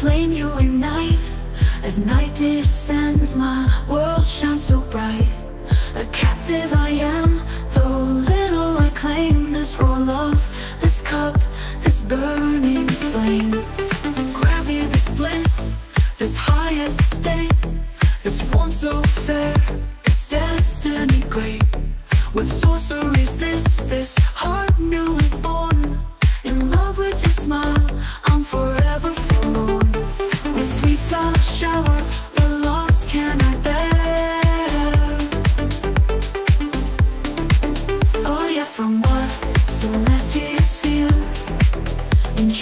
flame you ignite. As night descends, my world shines so bright. A captive I am, though little I claim This roll of, this cup, this burning flame. Grab me this bliss, this highest state This form so fair, this destiny great. With sorcery's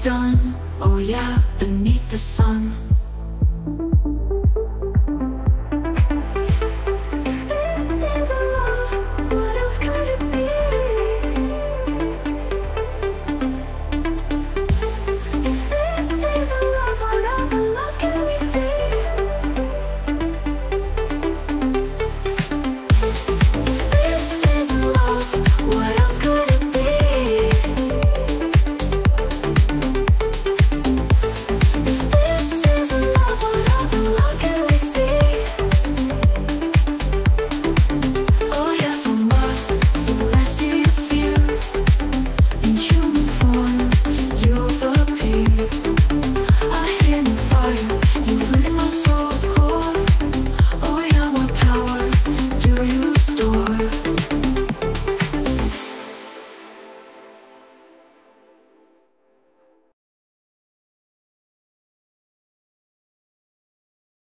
done. Oh yeah, beneath the sun.